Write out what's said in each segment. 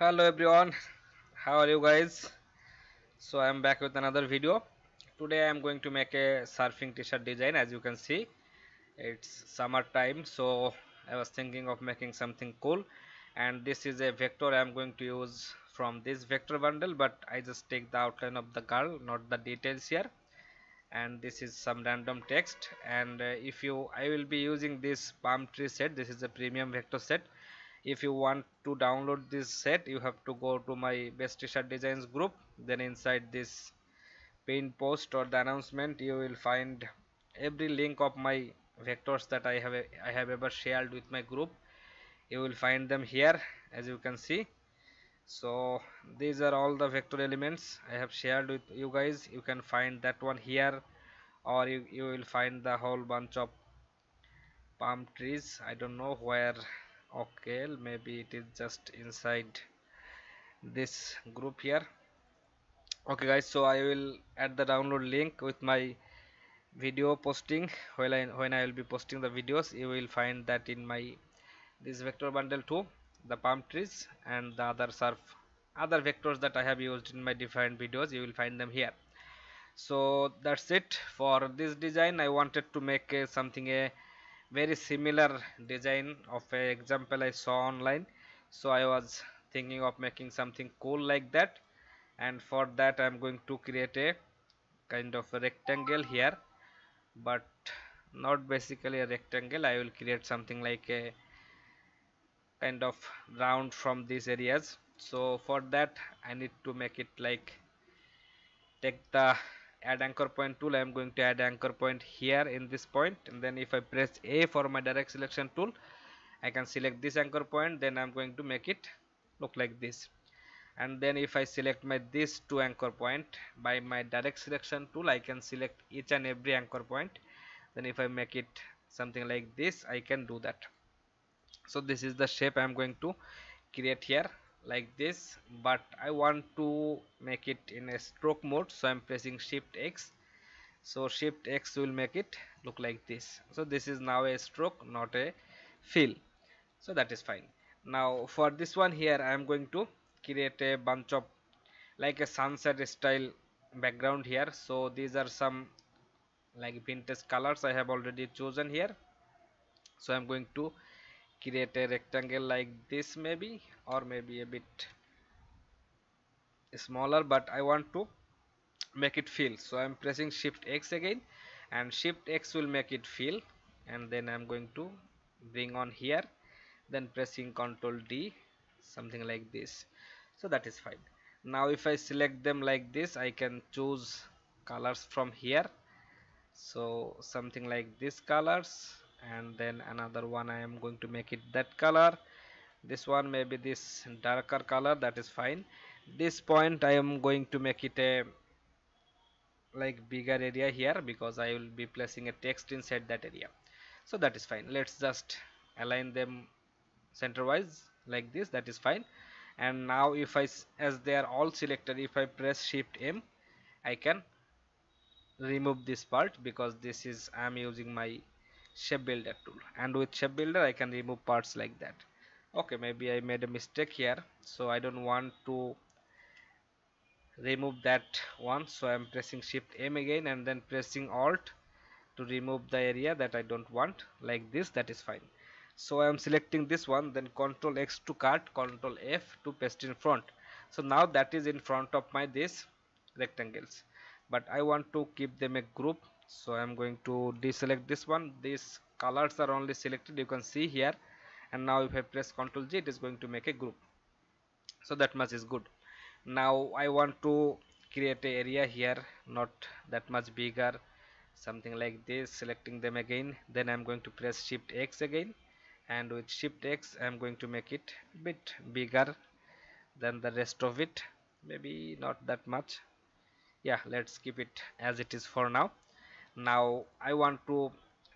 hello everyone. How are you guys? So i am back with another video. Today i am going to make a surfing t-shirt design as you can see. It's summer time so i was thinking of making something cool. And this is a vector i am going to use from this vector bundle but i just take the outline of the girl not the details here. And this is some random text. And uh, if you i will be using this palm tree set. This is a premium vector set if you want to download this set you have to go to my best t-shirt designs group. Then inside this pin post or the announcement you will find every link of my vectors that I have I have ever shared with my group. You will find them here as you can see. So these are all the vector elements I have shared with you guys. You can find that one here or you, you will find the whole bunch of palm trees. I don't know where okay maybe it is just inside this group here. Okay guys so I will add the download link with my video posting. When I, when I will be posting the videos you will find that in my this vector bundle too the palm trees and the other surf other vectors that I have used in my different videos you will find them here. So that's it for this design. I wanted to make uh, something a very similar design of a example I saw online. So I was thinking of making something cool like that. And for that I'm going to create a kind of a rectangle here. But not basically a rectangle I will create something like a kind of round from these areas. So for that I need to make it like take the add anchor point tool I am going to add anchor point here in this point. And then if I press A for my direct selection tool I can select this anchor point then I'm going to make it look like this. And then if I select my this two anchor point by my direct selection tool I can select each and every anchor point. Then if I make it something like this I can do that. So this is the shape I am going to create here like this but I want to make it in a stroke mode. So I'm pressing shift X. So shift X will make it look like this. So this is now a stroke not a fill. So that is fine. Now for this one here I am going to create a bunch of like a sunset style background here. So these are some like vintage colors I have already chosen here. So I'm going to create a rectangle like this maybe or maybe a bit smaller but I want to make it fill. So I'm pressing shift X again and shift X will make it fill and then I'm going to bring on here then pressing ctrl D something like this. So that is fine. Now if I select them like this I can choose colors from here. So something like this colors and then another one I am going to make it that color. This one maybe this darker color that is fine. This point I am going to make it a like bigger area here because I will be placing a text inside that area. So that is fine. Let's just align them center wise like this. That is fine. And now if I as they are all selected if I press shift M I can remove this part because this is I am using my shape builder tool. And with shape builder I can remove parts like that. Okay maybe I made a mistake here. So I don't want to remove that one. So I'm pressing shift M again and then pressing alt to remove the area that I don't want. Like this that is fine. So I am selecting this one then control X to cut control F to paste in front. So now that is in front of my this rectangles. But I want to keep them a group so i'm going to deselect this one. These colors are only selected you can see here. And now if i press ctrl g it is going to make a group. So that much is good. Now i want to create a area here not that much bigger something like this selecting them again. Then i'm going to press shift x again. And with shift x i'm going to make it a bit bigger than the rest of it. Maybe not that much. Yeah let's keep it as it is for now now I want to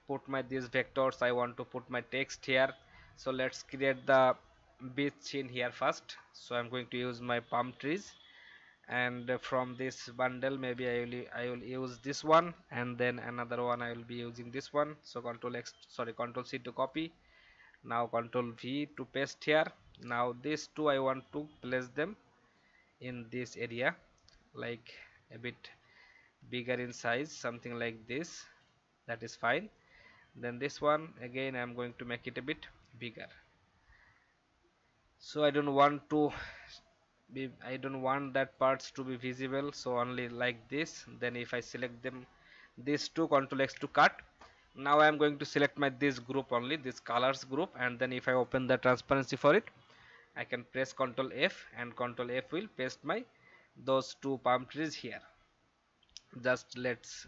put my these vectors I want to put my text here. So let's create the beach scene here first. So I'm going to use my palm trees. And from this bundle maybe I will I will use this one. And then another one I will be using this one. So control X sorry control C to copy. Now control V to paste here. Now these two I want to place them in this area like a bit bigger in size something like this. That is fine. Then this one again I'm going to make it a bit bigger. So I don't want to be I don't want that parts to be visible so only like this. Then if I select them these two control X to cut. Now I am going to select my this group only this colors group. And then if I open the transparency for it I can press Ctrl F and Ctrl F will paste my those two palm trees here just let's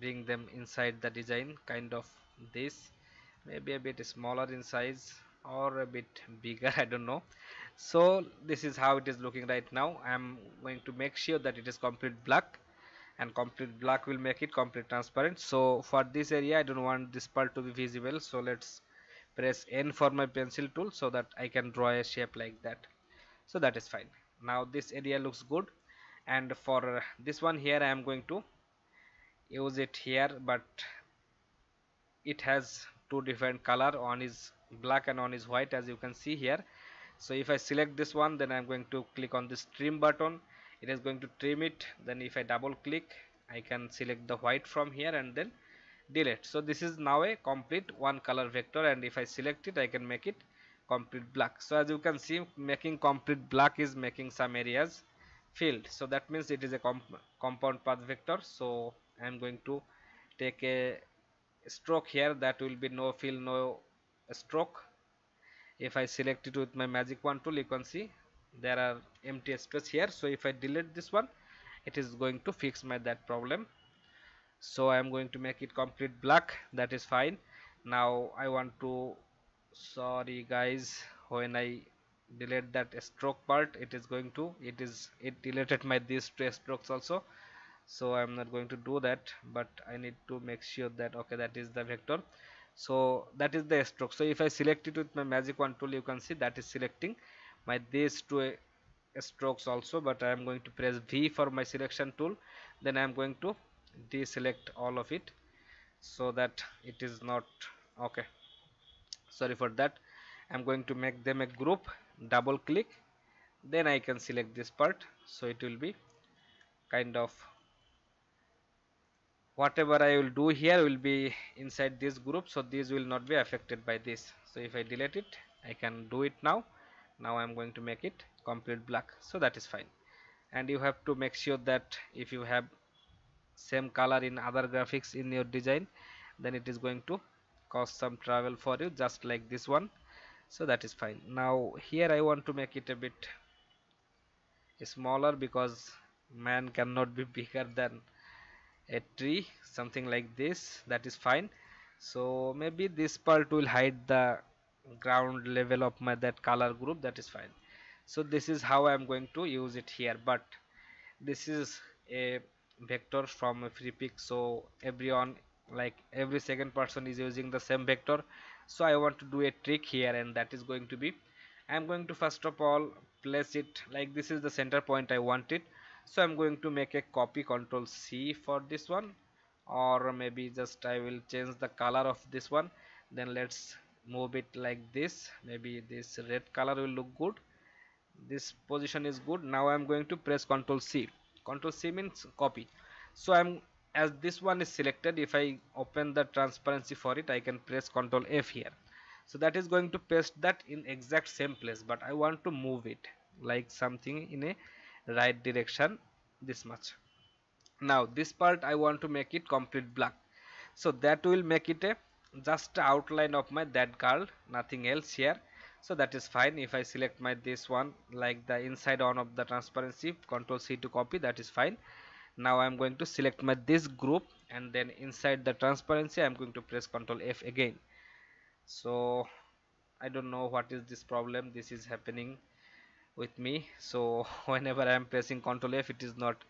bring them inside the design kind of this. Maybe a bit smaller in size or a bit bigger I don't know. So this is how it is looking right now. I am going to make sure that it is complete black and complete black will make it complete transparent. So for this area I don't want this part to be visible. So let's press N for my pencil tool so that I can draw a shape like that. So that is fine. Now this area looks good and for this one here I am going to use it here but it has two different color. One is black and one is white as you can see here. So if I select this one then I'm going to click on this trim button. It is going to trim it. Then if I double click I can select the white from here and then delete. So this is now a complete one color vector. And if I select it I can make it complete black. So as you can see making complete black is making some areas filled so that means it is a comp compound path vector. So I am going to take a stroke here. That will be no fill no stroke. If I select it with my magic wand tool you can see there are empty space here. So if I delete this one it is going to fix my that problem. So I am going to make it complete black. That is fine. Now I want to sorry guys when I delete that stroke part. It is going to it is it deleted my these two strokes also. So I'm not going to do that but I need to make sure that okay that is the vector. So that is the stroke. So if I select it with my magic wand tool you can see that is selecting my these two uh, strokes also but I am going to press V for my selection tool. Then I am going to deselect all of it so that it is not okay. Sorry for that. I'm going to make them a group double click then I can select this part. So it will be kind of whatever I will do here will be inside this group. So these will not be affected by this. So if I delete it I can do it now. Now I'm going to make it complete black. So that is fine. And you have to make sure that if you have same color in other graphics in your design then it is going to cost some travel for you just like this one so that is fine. Now here I want to make it a bit smaller because man cannot be bigger than a tree something like this. That is fine. So maybe this part will hide the ground level of my that color group. That is fine. So this is how I am going to use it here. But this is a vector from a Freepik so everyone like every second person is using the same vector so I want to do a trick here and that is going to be I am going to first of all place it like this is the center point I want it. So I'm going to make a copy control C for this one or maybe just I will change the color of this one. Then let's move it like this. Maybe this red color will look good. This position is good. Now I'm going to press control C. Control C means copy. So I'm as this one is selected if I open the transparency for it I can press control F here. So that is going to paste that in exact same place but I want to move it like something in a right direction this much. Now this part I want to make it complete black. So that will make it a just outline of my that girl nothing else here. So that is fine. If I select my this one like the inside on of the transparency control C to copy that is fine now I'm going to select my this group and then inside the transparency I'm going to press control F again. So I don't know what is this problem. This is happening with me. So whenever I am pressing Ctrl F it is not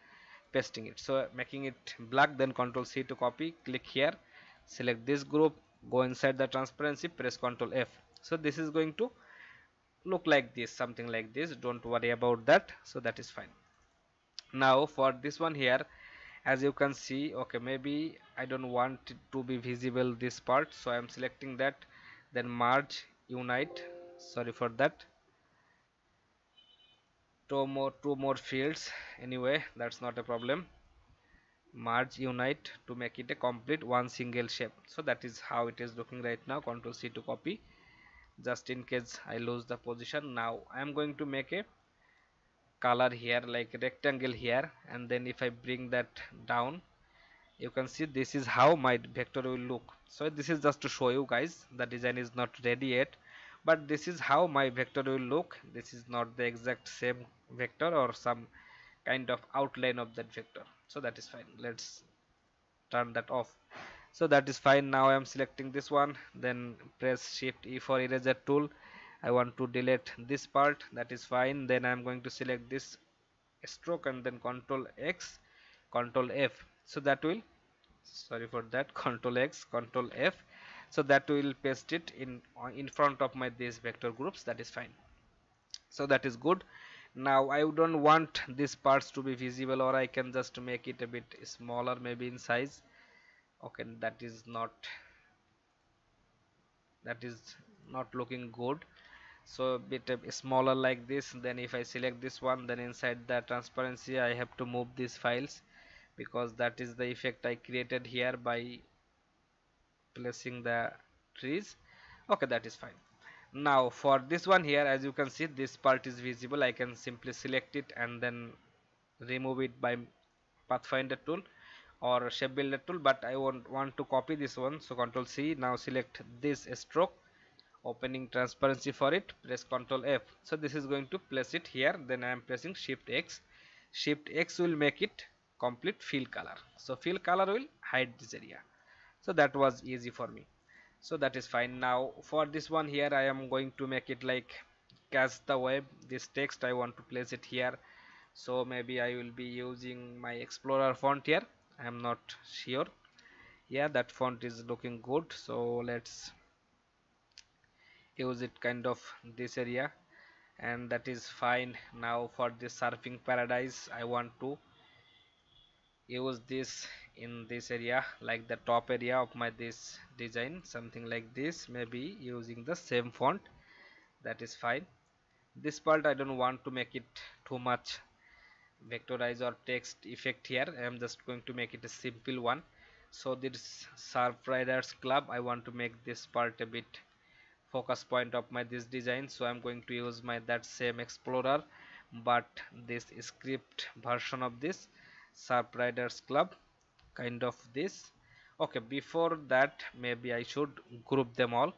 pasting it. So making it black then Ctrl C to copy. Click here. Select this group. Go inside the transparency. Press Ctrl F. So this is going to look like this something like this. Don't worry about that. So that is fine now for this one here as you can see okay maybe I don't want it to be visible this part. So I am selecting that. Then merge unite. Sorry for that. Two more two more fields. Anyway that's not a problem. Merge unite to make it a complete one single shape. So that is how it is looking right now. Control c to copy. Just in case i lose the position now i am going to make a color here like rectangle here and then if i bring that down you can see this is how my vector will look. So this is just to show you guys the design is not ready yet but this is how my vector will look. This is not the exact same vector or some kind of outline of that vector. So that is fine. Let's turn that off. So that is fine. Now I am selecting this one. Then press shift E for eraser tool I want to delete this part that is fine. Then I am going to select this stroke and then control X control F. So that will sorry for that control X control F. So that will paste it in in front of my these vector groups. That is fine. So that is good. Now I don't want these parts to be visible or I can just make it a bit smaller maybe in size. Okay that is not that is not looking good so a bit smaller like this then if I select this one then inside the transparency I have to move these files because that is the effect I created here by placing the trees. Okay that is fine. Now for this one here as you can see this part is visible. I can simply select it and then remove it by pathfinder tool or shape builder tool but I want, want to copy this one. So control C now select this stroke opening transparency for it press control F. So this is going to place it here. Then I am pressing shift X. Shift X will make it complete fill color. So fill color will hide this area. So that was easy for me. So that is fine. Now for this one here I am going to make it like catch the web. This text I want to place it here. So maybe I will be using my explorer font here. I am not sure. Yeah that font is looking good. So let's use it kind of this area and that is fine. Now for this surfing paradise I want to use this in this area like the top area of my this design something like this maybe using the same font. That is fine. This part I don't want to make it too much vectorize or text effect here. I am just going to make it a simple one. So this surf riders club I want to make this part a bit focus point of my this design. So I'm going to use my that same explorer but this script version of this surf riders club kind of this. Okay before that maybe I should group them all.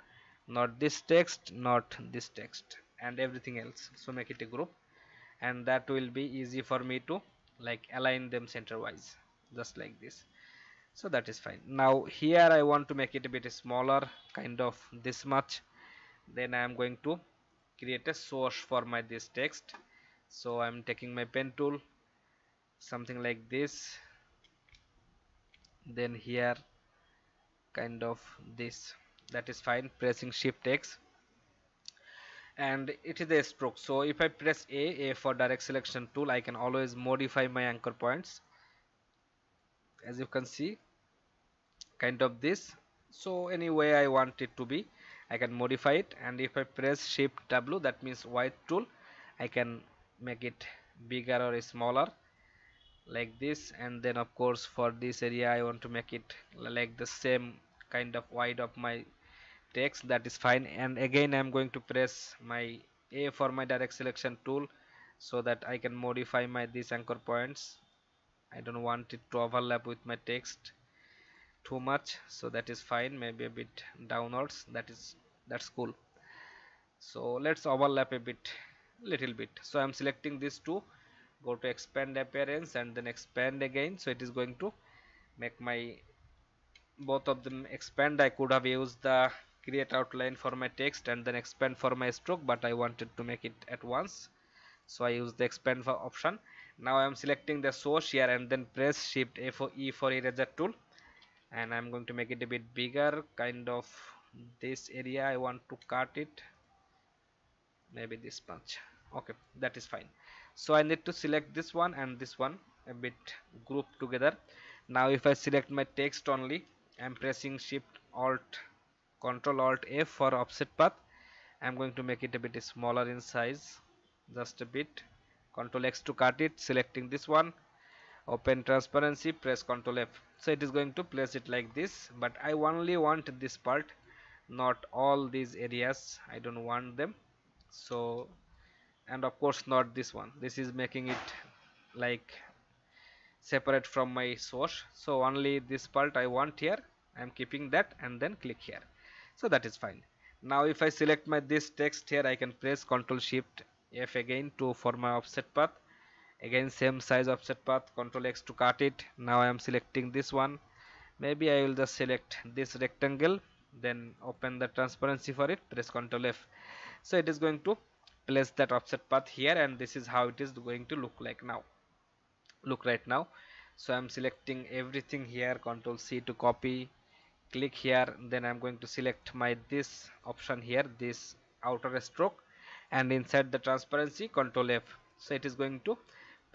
Not this text not this text and everything else. So make it a group. And that will be easy for me to like align them center wise just like this. So that is fine. Now here I want to make it a bit smaller kind of this much then I am going to create a source for my this text. So I'm taking my pen tool something like this. Then here kind of this. That is fine pressing shift X. And it is a stroke. So if I press A, A for direct selection tool I can always modify my anchor points. As you can see kind of this. So anyway I want it to be I can modify it. And if I press shift W that means white tool I can make it bigger or smaller like this. And then of course for this area I want to make it like the same kind of wide of my text. That is fine. And again I'm going to press my A for my direct selection tool so that I can modify my these anchor points. I don't want it to overlap with my text too much so that is fine. Maybe a bit downwards that is that's cool. So let's overlap a bit little bit. So I'm selecting these two. Go to expand appearance and then expand again. So it is going to make my both of them expand. I could have used the create outline for my text and then expand for my stroke but I wanted to make it at once. So I use the expand for option. Now I am selecting the source here and then press shift E for eraser tool and I'm going to make it a bit bigger kind of this area I want to cut it. Maybe this much okay that is fine. So I need to select this one and this one a bit grouped together. Now if I select my text only I'm pressing shift alt control alt F for offset path. I'm going to make it a bit smaller in size just a bit. Control X to cut it selecting this one. Open transparency press Control F so it is going to place it like this but I only want this part not all these areas. I don't want them. So and of course not this one. This is making it like separate from my source. So only this part I want here. I am keeping that and then click here. So that is fine. Now if I select my this text here I can press ctrl shift F again to for my offset path again same size offset path control X to cut it. Now I am selecting this one. Maybe I will just select this rectangle then open the transparency for it press ctrl F. So it is going to place that offset path here and this is how it is going to look like now. Look right now. So I'm selecting everything here control C to copy click here then I'm going to select my this option here this outer stroke and inside the transparency control F. So it is going to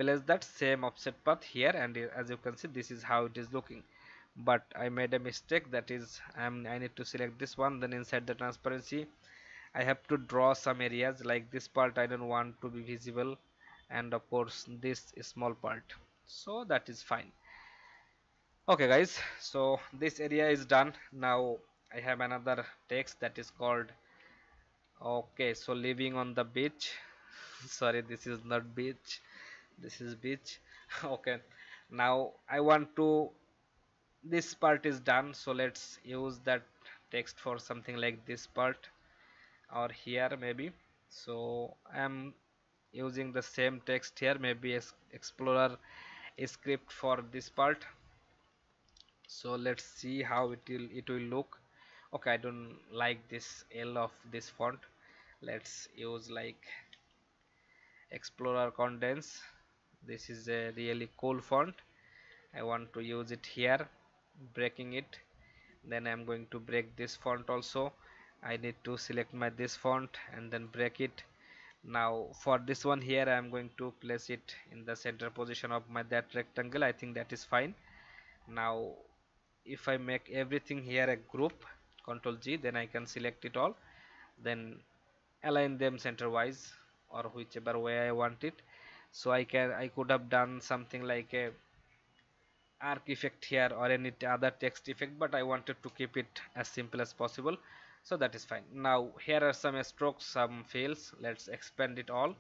place that same offset path here and as you can see this is how it is looking. But I made a mistake that is I'm, I need to select this one then inside the transparency I have to draw some areas like this part I don't want to be visible and of course this small part. So that is fine. Okay guys so this area is done. Now I have another text that is called okay so living on the beach. Sorry this is not beach this is beach. Okay. Now I want to this part is done so let's use that text for something like this part or here maybe. So I'm using the same text here maybe explorer script for this part. So let's see how it will it will look. Okay I don't like this L of this font. Let's use like Explorer condense this is a really cool font. I want to use it here breaking it. Then I'm going to break this font also. I need to select my this font and then break it. Now for this one here I am going to place it in the center position of my that rectangle. I think that is fine. Now if I make everything here a group control G then I can select it all. Then align them center wise or whichever way I want it so I can I could have done something like a arc effect here or any other text effect but I wanted to keep it as simple as possible. So that is fine. Now here are some strokes some fills let's expand it all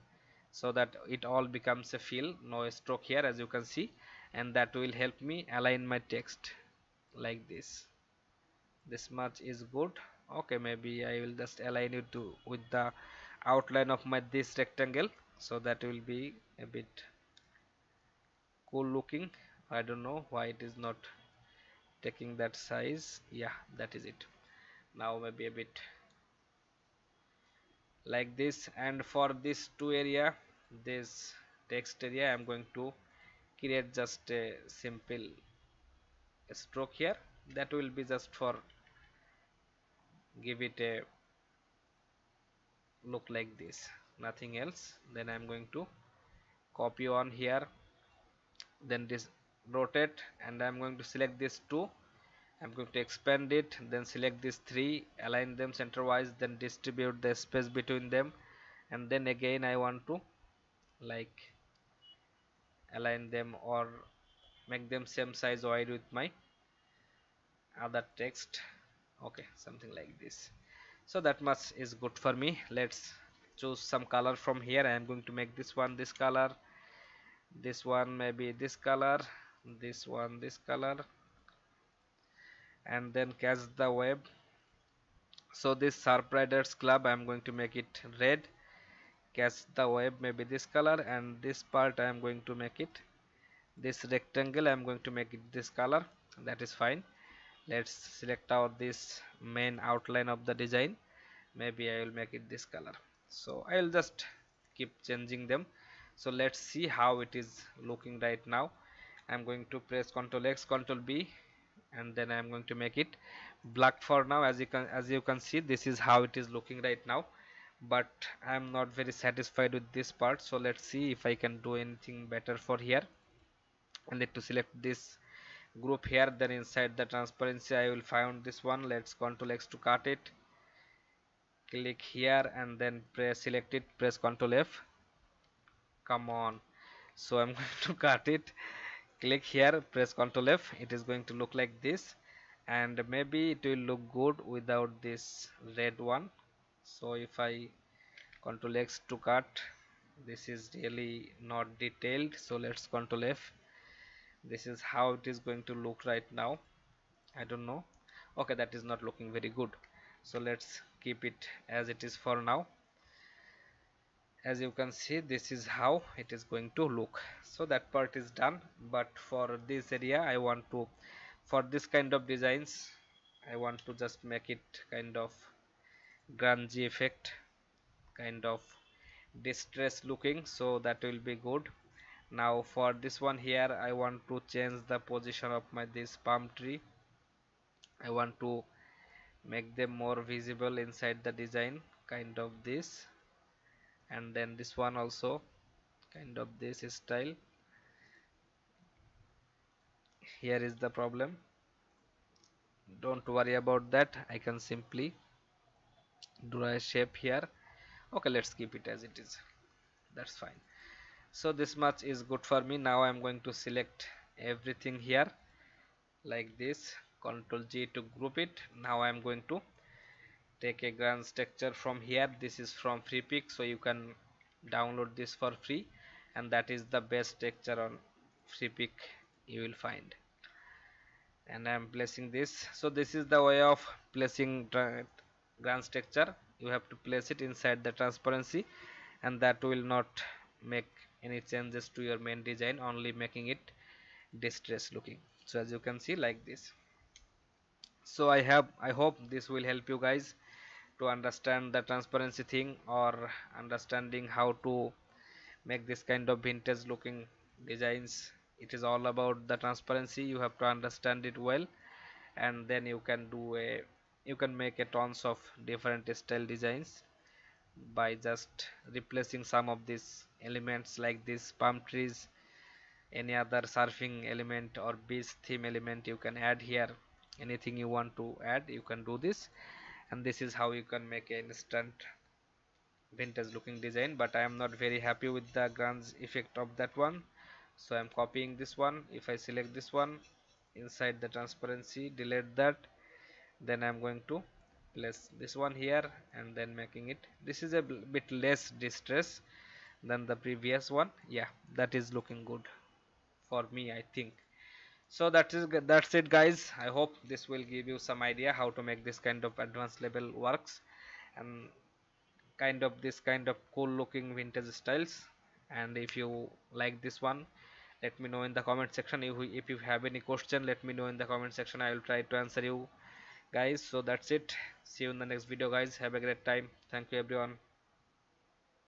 so that it all becomes a fill. No stroke here as you can see. And that will help me align my text like this. This much is good. Okay maybe I will just align it to with the outline of my this rectangle so that will be a bit cool looking. I don't know why it is not taking that size. Yeah that is it. Now maybe a bit like this. And for this two area this text area I'm going to create just a simple stroke here. That will be just for give it a look like this nothing else then I'm going to copy on here then this rotate and I'm going to select this two. I'm going to expand it then select these three align them center wise then distribute the space between them. And then again I want to like align them or make them same size wide with my other text. Okay something like this. So that much is good for me. Let's choose some color from here. I am going to make this one this color this one maybe this color this one this color and then catch the web. So this surf riders club I am going to make it red. Catch the web maybe this color and this part I am going to make it this rectangle I am going to make it this color. That is fine. Let's select out this main outline of the design. Maybe I will make it this color so I will just keep changing them. So let's see how it is looking right now. I'm going to press ctrl X ctrl B and then I'm going to make it black for now. As you can as you can see this is how it is looking right now. But I'm not very satisfied with this part. So let's see if I can do anything better for here. I need to select this group here. Then inside the transparency I will find this one. Let's control X to cut it click here and then press select it press control F. Come on. So I'm going to cut it. Click here press ctrl F. It is going to look like this. And maybe it will look good without this red one. So if I ctrl X to cut this is really not detailed. So let's ctrl F. This is how it is going to look right now. I don't know. Okay that is not looking very good so let's keep it as it is for now. As you can see this is how it is going to look. So that part is done. But for this area I want to for this kind of designs I want to just make it kind of grungy effect kind of distress looking. So that will be good. Now for this one here I want to change the position of my this palm tree. I want to make them more visible inside the design kind of this. And then this one also kind of this style. Here is the problem. Don't worry about that. I can simply draw a shape here. Okay let's keep it as it is. That's fine. So this much is good for me. Now I'm going to select everything here like this Ctrl G to group it. Now I'm going to take a Grunge texture from here. This is from Freepik so you can download this for free. And that is the best texture on Freepik you will find. And I am placing this. So this is the way of placing Grunge texture you have to place it inside the transparency and that will not make any changes to your main design only making it distress looking. So as you can see like this so I have I hope this will help you guys to understand the transparency thing or understanding how to make this kind of vintage looking designs. It is all about the transparency. You have to understand it well and then you can do a you can make a tons of different style designs by just replacing some of these elements like these palm trees any other surfing element or beach theme element you can add here anything you want to add you can do this. And this is how you can make an instant vintage looking design but I am not very happy with the grunge effect of that one. So I'm copying this one. If I select this one inside the transparency delete that then I'm going to place this one here and then making it. This is a bit less distress than the previous one. Yeah that is looking good for me I think so that is that's it guys. I hope this will give you some idea how to make this kind of advanced level works and kind of this kind of cool looking vintage styles. And if you like this one let me know in the comment section. If, if you have any question let me know in the comment section. I will try to answer you guys. So that's it. See you in the next video guys. Have a great time. Thank you everyone